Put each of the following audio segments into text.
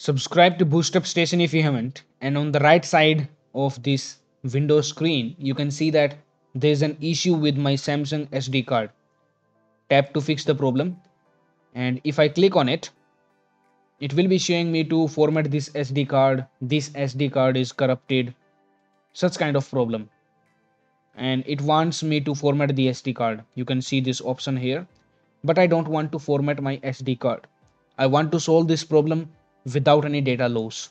Subscribe to BoostUp Station if you haven't. And on the right side of this Windows screen, you can see that there's an issue with my Samsung SD card. Tap to fix the problem. And if I click on it, it will be showing me to format this SD card. This SD card is corrupted. Such kind of problem. And it wants me to format the SD card. You can see this option here. But I don't want to format my SD card. I want to solve this problem without any data loss.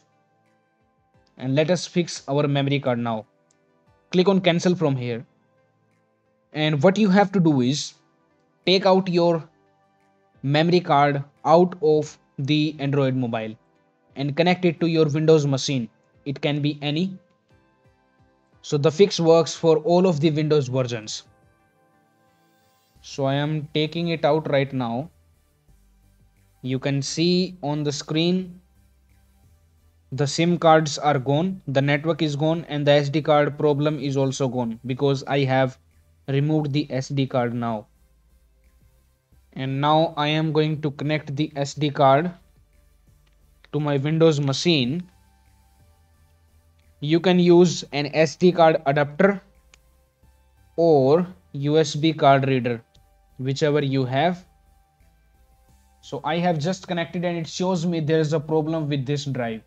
And let us fix our memory card now. Click on cancel from here. And what you have to do is take out your memory card out of the Android mobile and connect it to your Windows machine. It can be any. So the fix works for all of the Windows versions. So I am taking it out right now you can see on the screen the sim cards are gone the network is gone and the sd card problem is also gone because i have removed the sd card now. And now i am going to connect the sd card to my windows machine. You can use an sd card adapter or usb card reader whichever you have so I have just connected and it shows me there is a problem with this drive.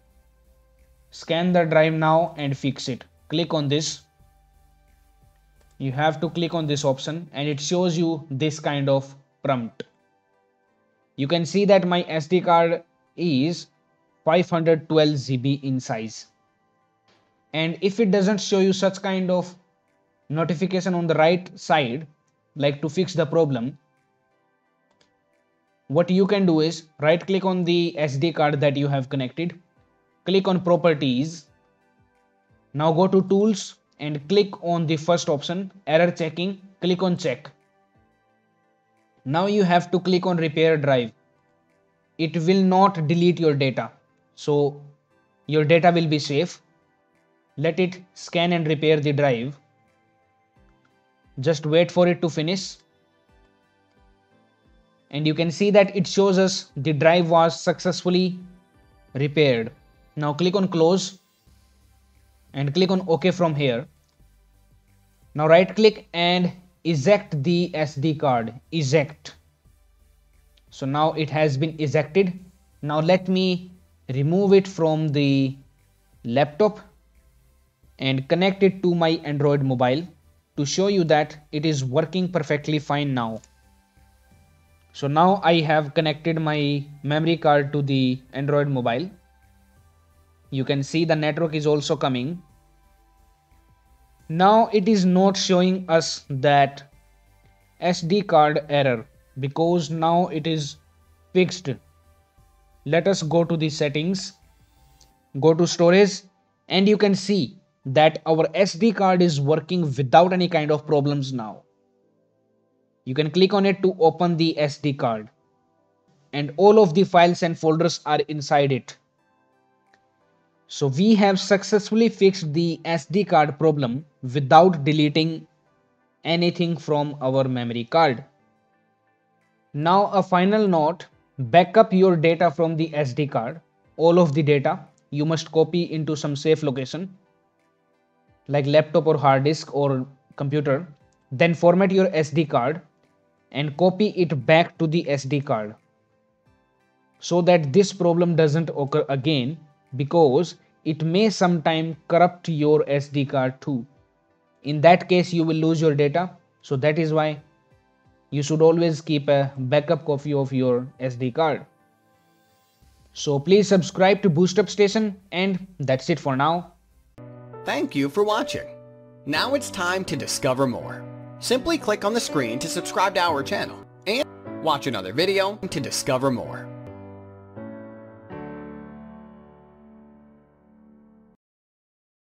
Scan the drive now and fix it. Click on this. You have to click on this option and it shows you this kind of prompt. You can see that my SD card is 512 GB in size. And if it doesn't show you such kind of notification on the right side, like to fix the problem, what you can do is right click on the SD card that you have connected click on properties now go to tools and click on the first option error checking click on check. Now you have to click on repair drive. It will not delete your data. So your data will be safe. Let it scan and repair the drive. Just wait for it to finish and you can see that it shows us the drive was successfully repaired. Now click on close and click on OK from here. Now right click and eject the SD card, eject. So now it has been ejected. Now let me remove it from the laptop and connect it to my Android mobile to show you that it is working perfectly fine now. So now I have connected my memory card to the Android mobile. You can see the network is also coming. Now it is not showing us that SD card error because now it is fixed. Let us go to the settings, go to storage and you can see that our SD card is working without any kind of problems now. You can click on it to open the SD card and all of the files and folders are inside it. So we have successfully fixed the SD card problem without deleting anything from our memory card. Now a final note, backup your data from the SD card. All of the data you must copy into some safe location like laptop or hard disk or computer. Then format your SD card and copy it back to the SD card so that this problem doesn't occur again because it may sometime corrupt your SD card too. In that case, you will lose your data. So that is why you should always keep a backup copy of your SD card. So please subscribe to BoostUp Station and that's it for now. Thank you for watching. Now it's time to discover more. Simply click on the screen to subscribe to our channel and watch another video to discover more.